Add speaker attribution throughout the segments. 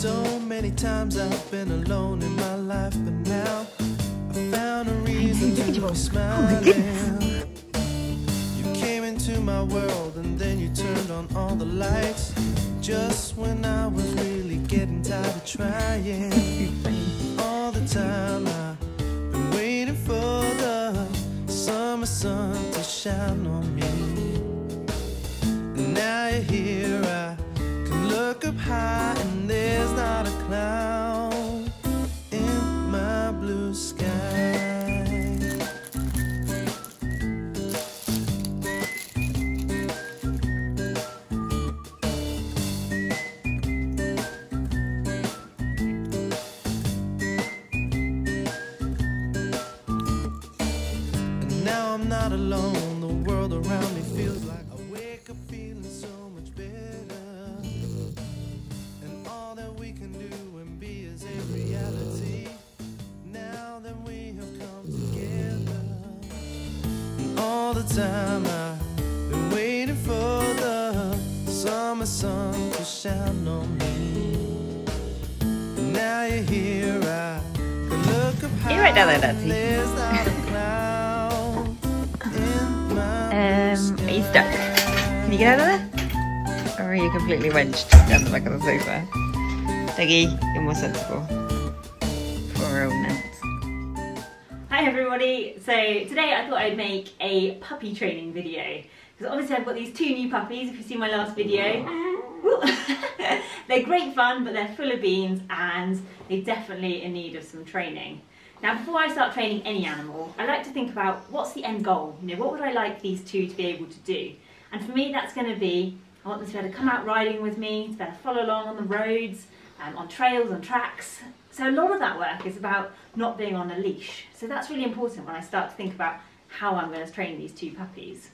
Speaker 1: So many times I've been alone in my life, but now I found a reason to be smiling. You came into my world and then you turned on all the lights. Just when I was really getting tired of trying. All the time I've been waiting for the summer sun to shine on me. And now you're here, I look up high and there's not a cloud in my blue sky. Time I've been waiting for the summer sun to shine on me. And now you're here, I can look up high.
Speaker 2: Du rädd eller Nancy?
Speaker 1: There's not a cloud in my
Speaker 2: Um, are you stuck? Can you get out of there? Or are you completely wedged down the back of the sofa? Dougie, you're more sensible.
Speaker 3: Everybody! So today I thought I'd make a puppy training video. Because obviously I've got these two new puppies, if you've seen my last video. they're great fun but they're full of beans and they're definitely in need of some training. Now before I start training any animal, I like to think about what's the end goal? You know, what would I like these two to be able to do? And for me that's going to be, I want them to be able to come out riding with me, to be able to follow along on the roads, um, on trails, on tracks. So a lot of that work is about not being on a leash. So that's really important when I start to think about how I'm going to train these two puppies.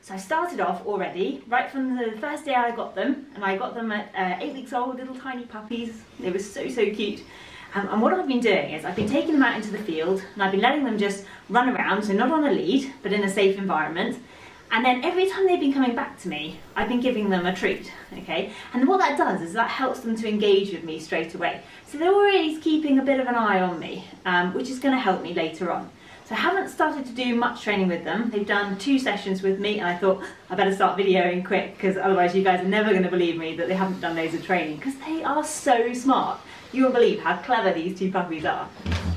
Speaker 3: So I started off already, right from the first day I got them, and I got them at uh, eight weeks old, little tiny puppies. They were so, so cute. Um, and what I've been doing is I've been taking them out into the field, and I've been letting them just run around, so not on a lead, but in a safe environment. And then every time they've been coming back to me, I've been giving them a treat, okay? And what that does is that helps them to engage with me straight away. So they're always keeping a bit of an eye on me, um, which is going to help me later on. So I haven't started to do much training with them. They've done two sessions with me and I thought I better start videoing quick because otherwise you guys are never going to believe me that they haven't done loads of training because they are so smart. You won't believe how clever these two puppies are.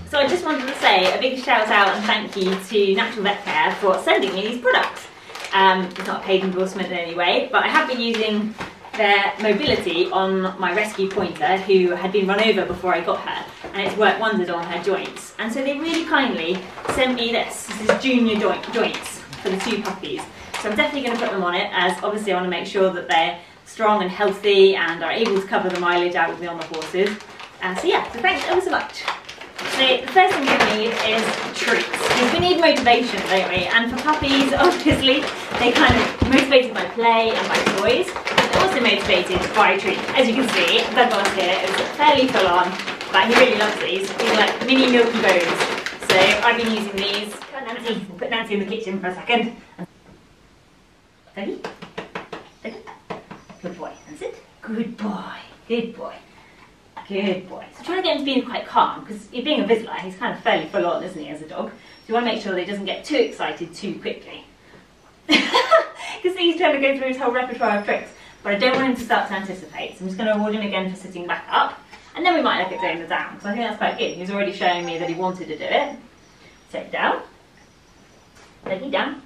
Speaker 3: So I just wanted to say a big shout out and thank you to Natural Vetcare for sending me these products. Um, it's not a paid endorsement in any way, but I have been using their mobility on my rescue pointer who had been run over before I got her and it's worked wonders on her joints. And so they really kindly sent me this. This is junior joint, joints for the two puppies. So I'm definitely going to put them on it as obviously I want to make sure that they're strong and healthy and are able to cover the mileage out with me on the horses. Uh, so yeah, so thanks ever so much. So the first thing we need is treats. Because we need motivation, don't we? And for puppies, obviously, they kind of motivated by play and by toys. But they're also motivated by treats. As you can see, Douglas here is fairly full on, but he really loves these. These are like mini milky bones. So I've been using these. Nancy. Put Nancy in the kitchen for a second. Dougie? Good boy. That's it. Good boy. Good boy. Good boy. So trying to get him to be quite calm because being a Vizsla, he's kind of fairly full on, isn't he, as a dog? So you want to make sure that he doesn't get too excited too quickly. Because he's trying to go through his whole repertoire of tricks. But I don't want him to start to anticipate. So I'm just going to reward him again for sitting back up. And then we might look at doing the down. Because I think that's quite good. He's already showing me that he wanted to do it. Sit down. Dougie, down.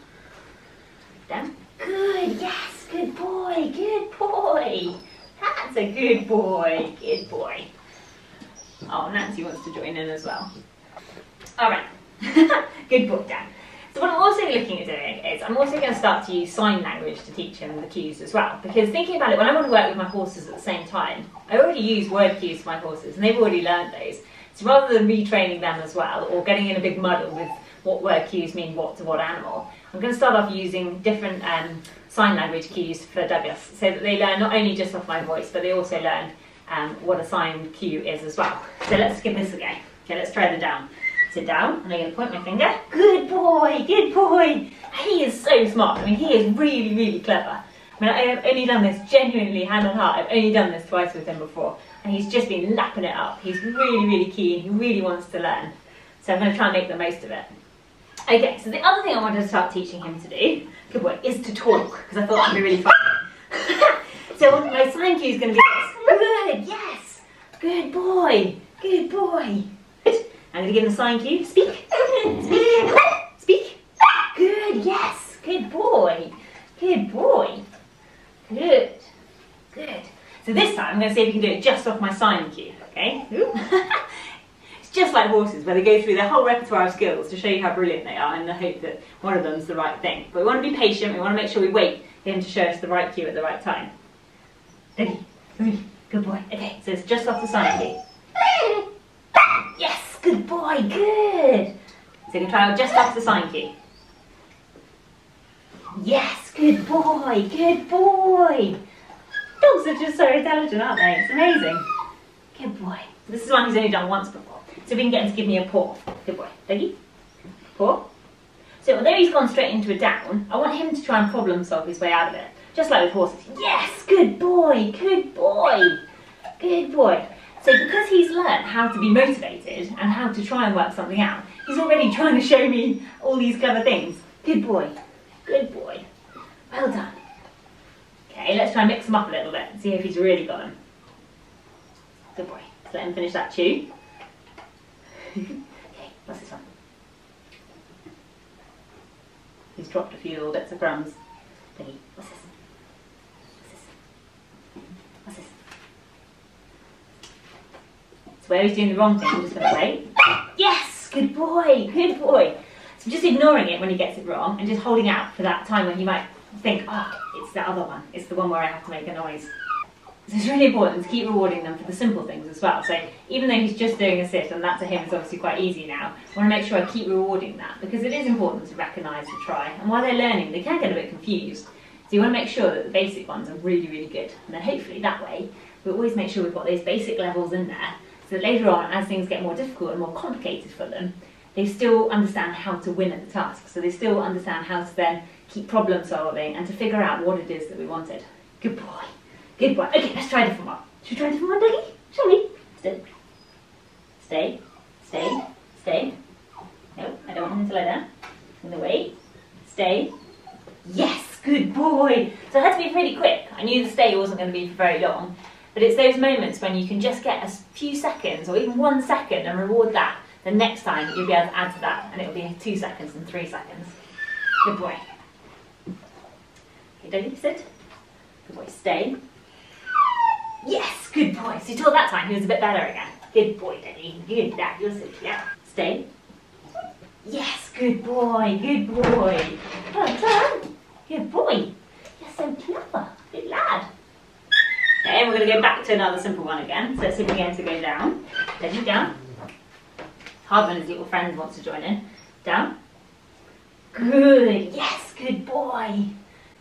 Speaker 3: Down. Good, yes, good boy, good boy. That's a good boy, good boy. Oh, Nancy wants to join in as well. All right, good boy, Dan. So what I'm also looking at doing is I'm also going to start to use sign language to teach him the cues as well. Because thinking about it, when I want to work with my horses at the same time, I already use word cues for my horses and they've already learned those. So rather than retraining them as well or getting in a big muddle with what word cues mean what to what animal, I'm going to start off using different um, sign language cues for Douglas so that they learn not only just off my voice but they also learn um, what a sign cue is as well. So let's give this a go. Okay, let's try the down. Sit down, and I'm going to point my finger. Good boy, good boy. He is so smart. I mean, he is really, really clever. I mean, I have only done this genuinely hand on heart. I've only done this twice with him before. And he's just been lapping it up. He's really, really keen. He really wants to learn. So I'm going to try and make the most of it. Okay, so the other thing I wanted to start teaching him to do, good boy, is to talk, because I thought that'd be really fun. so my sign cue is going to be this. Good, yes. Good boy. Good boy. Good. I'm going to give him the sign cue. Speak. Speak. Speak. Good, yes. Good boy. Good boy. Good. So this time I'm going to see if you can do it just off my sign cue, okay? it's just like horses where they go through their whole repertoire of skills to show you how brilliant they are in the hope that one of them's the right thing. But we want to be patient, we want to make sure we wait for him to show us the right cue at the right time. Ready? Good boy. Okay, so it's just off the sign cue. Yes, good boy, good. So you can try out just off the sign cue. Yes, good boy, good boy. Dogs are just so intelligent, aren't they? It's amazing. Good boy. This is one he's only done once before. So we can get him to give me a paw. Good boy. Doggy. Paw. So although he's gone straight into a down, I want him to try and problem solve his way out of it. Just like with horses. Yes, good boy, good boy. Good boy. So because he's learnt how to be motivated and how to try and work something out, he's already trying to show me all these clever things. Good boy. Good boy. Well done. Okay, let's try and mix them up a little bit and see if he's really got them. Good boy. Let's let him finish that chew. okay, what's this one? He's dropped a few little bits of crumbs. Piggy, what's this? What's this? What's this? Where he's doing the wrong thing, I'm just going to wait. Yes! Good boy! Good boy! So just ignoring it when he gets it wrong and just holding out for that time when he might think, oh, it's the other one. It's the one where I have to make a noise. So it's really important to keep rewarding them for the simple things as well. So even though he's just doing a sit and that to him is obviously quite easy now, I want to make sure I keep rewarding that because it is important to recognise and try. And while they're learning, they can get a bit confused. So you want to make sure that the basic ones are really, really good. And then hopefully that way, we always make sure we've got those basic levels in there so that later on, as things get more difficult and more complicated for them, they still understand how to win at the task. So they still understand how to then keep problem solving and to figure out what it is that we wanted. Good boy. Good boy. Okay, let's try a different one. Should we try a different one, Dougie? Shall we? Stay. Stay. Stay. Stay. No, I don't want him to lie down. Going to wait. Stay. Yes, good boy. So I had to be pretty quick. I knew the stay wasn't going to be for very long. But it's those moments when you can just get a few seconds or even one second and reward that. The next time you'll be able to add to that and it'll be two seconds and three seconds. Good boy. Okay, Dougie, sit. Good boy, stay. Yes, good boy. So you told that time he was a bit better again. Good boy, Dougie. Good, that. You'll sit. Yeah. Stay. Yes, good boy. Good boy. Well done. Good boy. You're so clever. Good lad. Okay, we're going to go back to another simple one again. So let's see to go down. Dougie, down. Hard when his little friend wants to join in. Down. Good. Yes, good boy.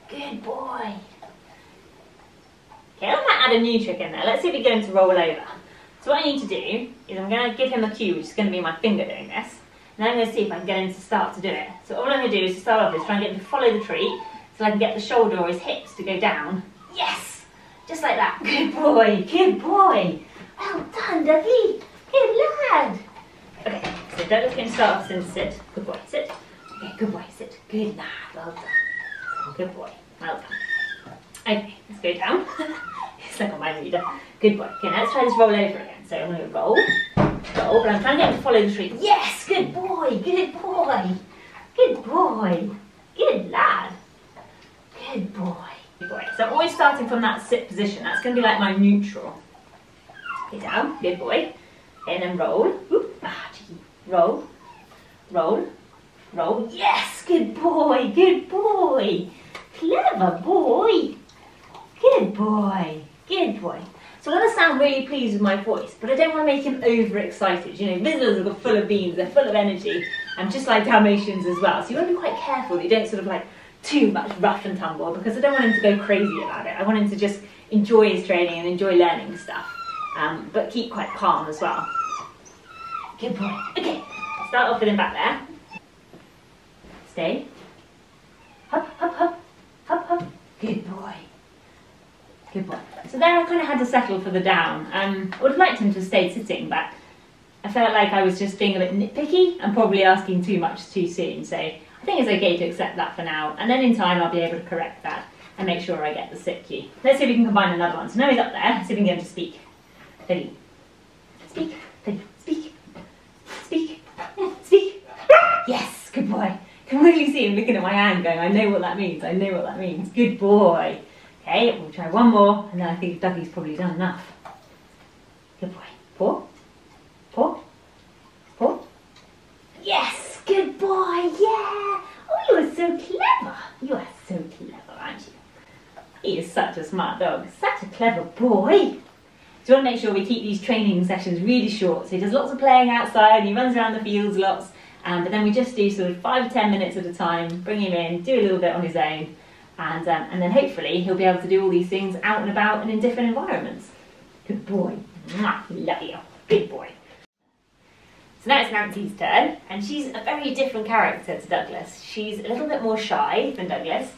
Speaker 3: Good boy. Okay, I might add a new trick in there. Let's see if get him to roll over. So what I need to do is I'm going to give him a cue, which is going to be my finger doing this. And then I'm going to see if I can get him to start to do it. So all I'm going to do is to start off is try and get him to follow the treat so I can get the shoulder or his hips to go down. Yes! Just like that. Good boy, good boy. Well done, Dougie. Good lad. Okay, so going to start off and sit. Good boy, sit. Okay, good boy, sit. Good lad, well done. Good boy, well. Okay, let's go down. it's like on my reader. Good boy. Okay, now let's try this roll over again. So I'm going to roll, roll, but I'm trying to get him to follow the tree. Yes, good boy, good boy. Good boy. Good lad. Good boy. Good boy. So I'm always starting from that sit position. That's going to be like my neutral. Okay, down. Good boy. And then roll. Whoop. Ah. Roll. Roll. Roll. Yes, good boy. Good boy. Clever boy. Good boy. Good boy. So I want to sound really pleased with my voice, but I don't want to make him overexcited. You know, Vizslas are full of beans, they're full of energy, and just like Dalmatians as well. So you want to be quite careful that you don't sort of like too much rough and tumble because I don't want him to go crazy about it. I want him to just enjoy his training and enjoy learning stuff, um, but keep quite calm as well. Good boy. Okay, start off with him back there. Stay. Hop, hop, hop, hop, hop. Good boy. Good boy. So there I kind of had to settle for the down. Um, I would have liked him to have stayed sitting, but I felt like I was just being a bit nitpicky and probably asking too much too soon. So I think it's okay to accept that for now. And then in time I'll be able to correct that and make sure I get the sit cue. Let's see if we can combine another one. So now he's up there, let's see if we can get him to speak. Ready? Speak. Speak. Speak. Yeah, speak. Yes, good boy. Can really see him looking at my hand going, I know what that means, I know what that means. Good boy. Okay, we'll try one more, and then I think Dougie's probably done enough. Good boy. Paw. Paw. Paw. Yes, good boy, yeah. Oh, you are so clever. You are so clever, aren't you? He is such a smart dog, such a clever boy. So we want to make sure we keep these training sessions really short. So he does lots of playing outside, and he runs around the fields lots, um, but then we just do sort of five or ten minutes at a time, bring him in, do a little bit on his own, and, um, and then hopefully he'll be able to do all these things out and about and in different environments. Good boy. Mwah, love you. Good boy. So now it's Nancy's turn, and she's a very different character to Douglas. She's a little bit more shy than Douglas,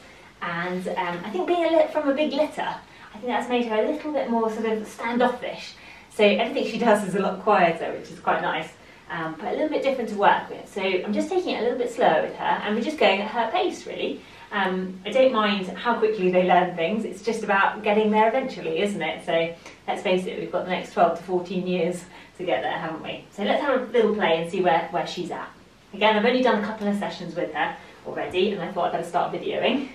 Speaker 3: and um, I think being a lit from a big litter, I think that's made her a little bit more sort of standoffish. So everything she does is a lot quieter, which is quite nice, um, but a little bit different to work with. So I'm just taking it a little bit slower with her, and we're just going at her pace, really. Um, I don't mind how quickly they learn things, it's just about getting there eventually, isn't it? So let's face it, we've got the next 12 to 14 years to get there, haven't we? So let's have a little play and see where, where she's at. Again, I've only done a couple of sessions with her already, and I thought I'd better start videoing.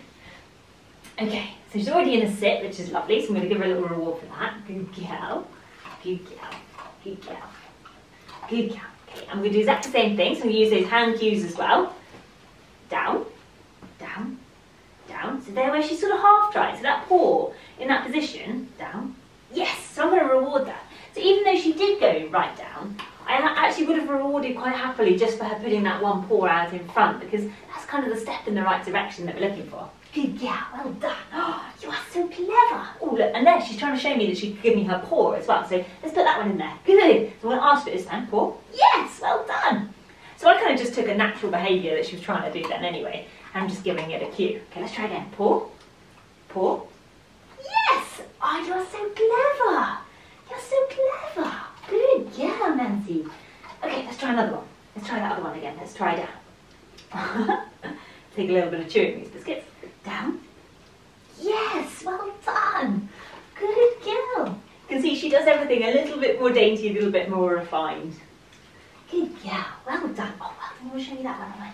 Speaker 3: Okay, so she's already in a sit, which is lovely, so I'm going to give her a little reward for that. Good girl. Good girl. Good girl. Good girl. I'm going to do exactly the same thing, so to use those hand cues as well. Down, down, down. So there where she's sort of half tried, so that paw in that position, down. Yes, so I'm going to reward that. So even though she did go right down, I actually would have rewarded quite happily just for her putting that one paw out in front because that's kind of the step in the right direction that we're looking for. Good girl, well done. Oh, You are so clever. Oh, look, and there she's trying to show me that she could give me her paw as well. So let's put that one in there. Good. So I'm going to ask for it this time. Paw. Yes, well done. So I kind of just took a natural behaviour that she was trying to do then anyway. I'm just giving it a cue. Okay, let's try again. Paw. Paw. Yes. Oh, you're so clever. You're so clever. Good girl, Nancy. Okay, let's try another one. Let's try that other one again. Let's try down. Take a little bit of chewing these biscuits. Down. Well done. Good girl. You can see she does everything a little bit more dainty, a little bit more refined. Good girl. Well done. Oh, well, I'm going to show you that one.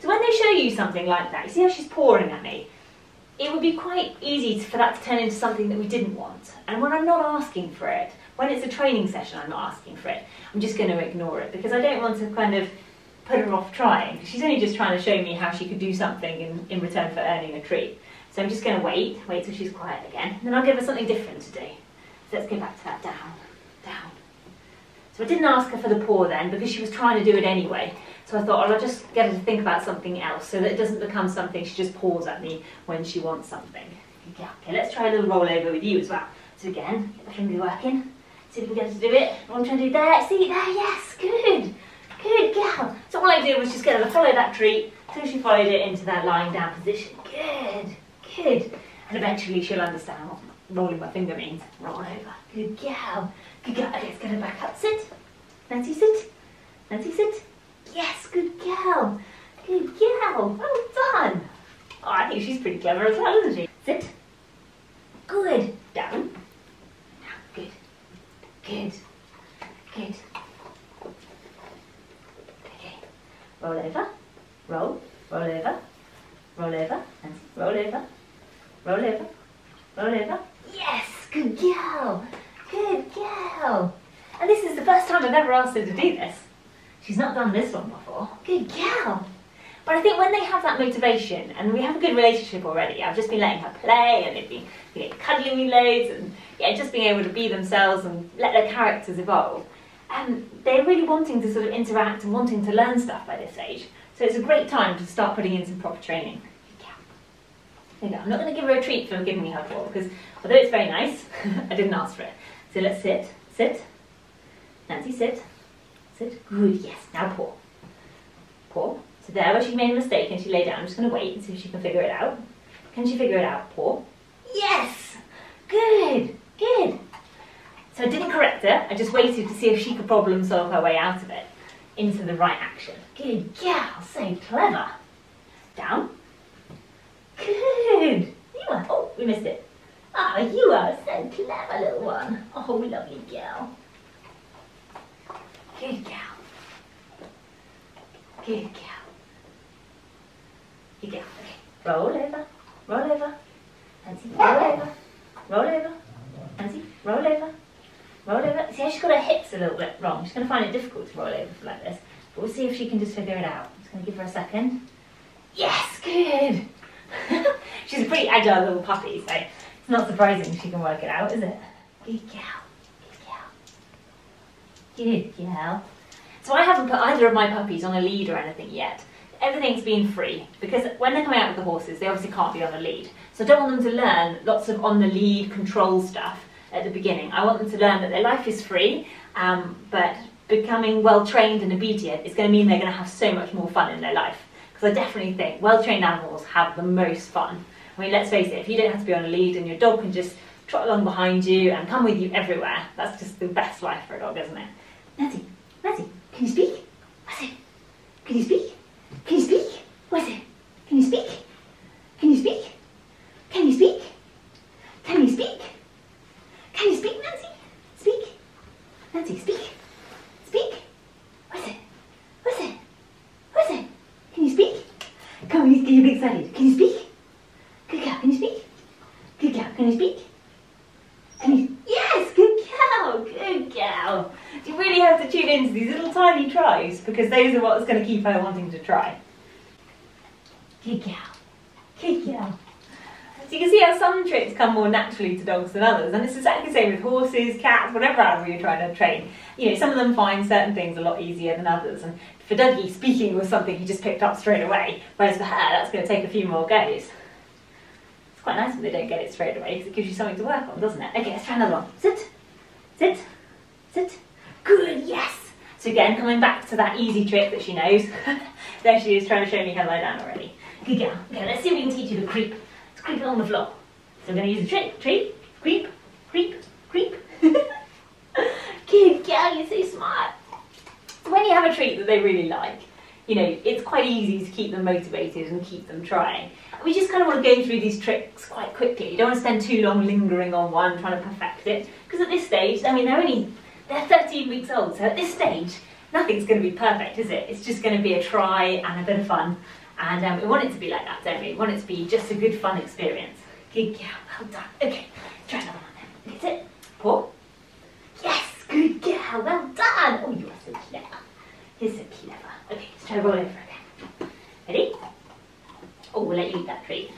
Speaker 3: So when they show you something like that, you see how she's pouring at me? It would be quite easy for that to turn into something that we didn't want. And when I'm not asking for it, when it's a training session, I'm not asking for it. I'm just going to ignore it because I don't want to kind of put her off trying. She's only just trying to show me how she could do something in, in return for earning a treat. So I'm just going to wait, wait till she's quiet again. Then I'll give her something different to do. So let's go back to that down, down. So I didn't ask her for the paw then because she was trying to do it anyway. So I thought, oh, I'll just get her to think about something else so that it doesn't become something she just paws at me when she wants something. Yeah, okay, let's try a little roll over with you as well. So again, get the finger working. See if we can get her to do it. What I'm trying to do there. See, there, yes, good. Good girl. So all I did was just get her to follow that treat until she followed it into that lying down position. Good, good. And eventually she'll understand what rolling my finger means. Roll over. Good girl. Good girl. Let's get her back up. Sit. Nancy, sit. Nancy, sit. Yes, good girl. Good girl. Well done. Oh, I think she's pretty clever as well, isn't she? Sit. Good. Down. Down. Good. Good. Good. Okay. Roll over. Roll. Roll over. Roll over. And roll over. Roll over. Roll over. Yes. Good girl. Good girl. And this is the first time I've ever asked her to do this. She's not done this one before. Good girl. But I think when they have that motivation, and we have a good relationship already, I've just been letting her play, and they've been you know, cuddling me loads, and yeah, just being able to be themselves and let their characters evolve. And they're really wanting to sort of interact and wanting to learn stuff by this age. So it's a great time to start putting in some proper training. You go. I'm not going to give her a treat for giving me her paw, because although it's very nice, I didn't ask for it. So let's sit, sit. Nancy, sit. Sit. Good, yes. Now paw. Paw. So there where she made a mistake and she lay down, I'm just going to wait and see if she can figure it out. Can she figure it out? Paw. Yes! Good! Good. So I didn't correct her, I just waited to see if she could problem solve her way out of it into the right action. Good girl, so clever. Down. Good. You are, oh, we missed it. Ah, oh, you are so clever, little one. Oh, lovely gal. Good gal. Good gal. Good gal. Okay. Roll over. Roll over. Nancy, roll over. Roll over. Nancy, roll over. Roll over. See how she's got her hips a little bit wrong. She's going to find it difficult to roll over like this. But we'll see if she can just figure it out. I'm just going to give her a second. Yes, good. she's a pretty agile little puppy, so it's not surprising she can work it out, is it? Good gal. Good gal. Good gal. So I haven't put either of my puppies on a lead or anything yet. Everything's been free because when they're coming out with the horses, they obviously can't be on a lead. So I don't want them to learn lots of on the lead control stuff at the beginning. I want them to learn that their life is free, um, but becoming well trained and obedient is going to mean they're going to have so much more fun in their life. Because I definitely think well trained animals have the most fun. I mean, let's face it, if you don't have to be on a lead and your dog can just trot along behind you and come with you everywhere, that's just the best life for a dog, isn't it? Nancy, Nancy, can you speak? What's it? Can you speak? Can you speak? What's it? Can you speak? Can you speak? Can you speak? Can you speak? Can you speak, Nancy? Speak. Nancy, speak. Speak. What's it? What's it? What's it? Can you speak? Come on, you get excited. Can you speak? Good girl, can you speak? Good girl, can you speak? Can you? Yes, good girl, good girl. You really have to tune into these little tiny tries because those are what's going to keep her wanting to try. Good girl, good girl. So you can see how some tricks come more naturally to dogs than others, and it's exactly the same with horses, cats, whatever animal you're trying to train. You know, some of them find certain things a lot easier than others, and for Dougie, speaking was something he just picked up straight away, whereas for her, that's going to take a few more goes. It's quite nice when they don't get it straight away, because it gives you something to work on, doesn't it? Okay, let's try another one. Sit, sit, sit. Good, yes! So again, coming back to that easy trick that she knows. there she is trying to show me how to lie down already. Good girl. Okay, let's see if we can teach you to creep creep on the floor. So we're going to use a trick. Treat, creep, creep, creep. Kid, you're so smart. When you have a treat that they really like, you know, it's quite easy to keep them motivated and keep them trying. We just kind of want to go through these tricks quite quickly. You don't want to spend too long lingering on one, trying to perfect it. Because at this stage, I mean, they're only, they're 13 weeks old, so at this stage, nothing's going to be perfect, is it? It's just going to be a try and a bit of fun. And um, we want it to be like that, don't we? We want it to be just a good fun experience. Good girl, well done. Okay, try another one then. Is it? Paw? Yes, good girl, well done. Oh, you are so clever. You're so clever. Okay, let's try roll over again. Ready? Oh, we'll let you eat that treat.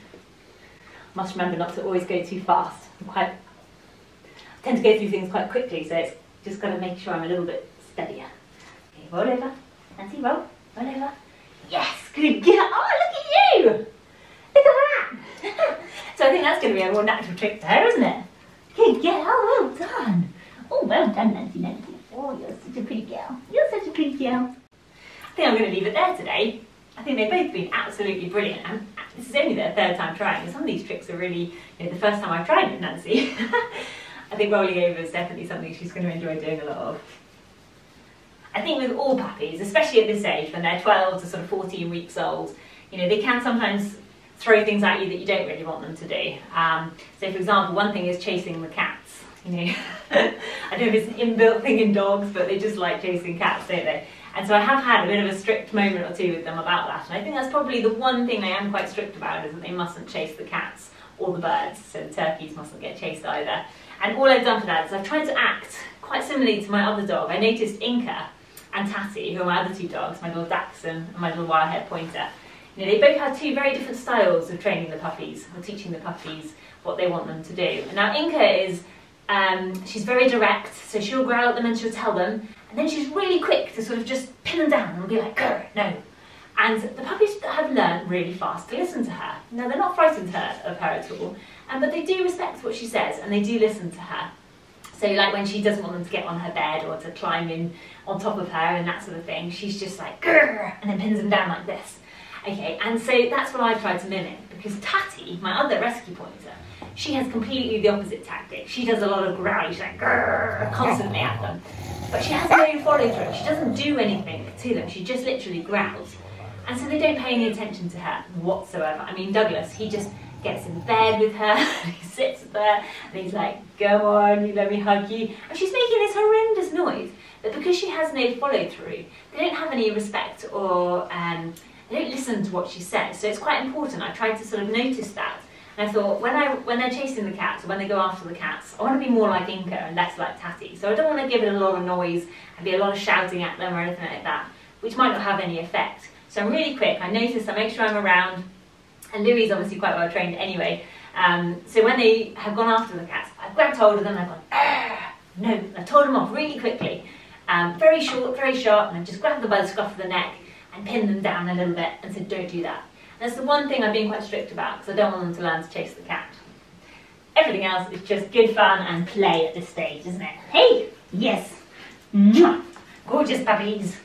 Speaker 3: Must remember not to always go too fast. I'm quite, I tend to go through things quite quickly, so it's just got to make sure I'm a little bit steadier. Okay, roll over. Nancy, roll. Roll over. Yes, good girl. Oh, look at you. Look at that. so I think that's going to be a more natural trick to her, isn't it? Good girl. Well done. Oh, well done, Nancy, Nancy. Oh, you're such a pretty girl. You're such a pretty girl. I think I'm going to leave it there today. I think they've both been absolutely brilliant. And this is only their third time trying. Some of these tricks are really, you know, the first time I've tried it, Nancy. I think rolling over is definitely something she's going to enjoy doing a lot of. I think with all puppies, especially at this age when they're 12 to sort of 14 weeks old, you know, they can sometimes throw things at you that you don't really want them to do. Um, so for example, one thing is chasing the cats. You know, I don't know if it's an inbuilt thing in dogs, but they just like chasing cats, don't they? And so I have had a bit of a strict moment or two with them about that. And I think that's probably the one thing I am quite strict about is that they mustn't chase the cats or the birds. So the turkeys mustn't get chased either. And all I've done for that is I've tried to act quite similarly to my other dog. I noticed Inca and Tatty, who are my other two dogs, my little Dachshund and my little wire-haired pointer. You know, they both have two very different styles of training the puppies, or teaching the puppies what they want them to do. Now Inca is, um, she's very direct, so she'll growl at them and she'll tell them, and then she's really quick to sort of just pin them down and be like, no. And the puppies have learned really fast to listen to her. Now, they're not frightened her, of her at all, um, but they do respect what she says and they do listen to her. So like when she doesn't want them to get on her bed or to climb in on top of her and that sort of thing, she's just like, Grr, and then pins them down like this. Okay, and so that's what I tried to mimic because Tatty, my other rescue pointer, She has completely the opposite tactic. She does a lot of growling, she's like grrr, constantly at them. But she has no follow through. She doesn't do anything to them. She just literally growls. And so they don't pay any attention to her whatsoever. I mean, Douglas, he just gets in bed with her, he sits there, and he's like, go on, let me hug you. And she's making this horrendous noise. But because she has no follow through, they don't have any respect or um, they don't listen to what she says. So it's quite important. I tried to sort of notice that. And I thought when I when they're chasing the cats, or when they go after the cats, I want to be more like Inca and less like Tatty. So I don't want to give it a lot of noise and be a lot of shouting at them or anything like that, which might not have any effect. So I'm really quick. I notice. I make sure I'm around. And Louis is obviously quite well trained anyway. Um, so when they have gone after the cats, I've grabbed hold of them and I've gone, no, I've told them off really quickly. Um, very short, very sharp, and I've just grabbed them by the scruff of the neck and pinned them down a little bit and said, don't do that. And that's the one thing I've been quite strict about because I don't want them to learn to chase the cat. Everything else is just good fun and play at this stage, isn't it? Hey, yes, Mwah. gorgeous puppies.